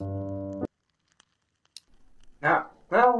Now, Well,